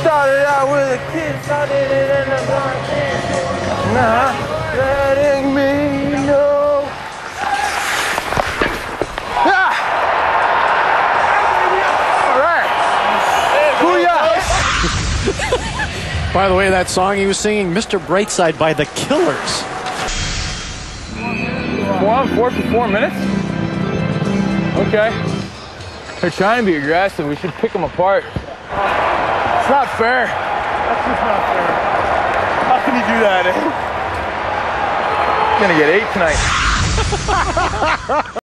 Started out with a kiss, I did it in the dark. Nah, letting me know. Yeah. All right. Booyah. By the way, that song he was singing, Mr. Brightside by The Killers. Four on four for four minutes? Okay. They're trying to be aggressive. We should pick them apart. It's not fair. That's just not fair. How can you do that, eh? Gonna get eight tonight.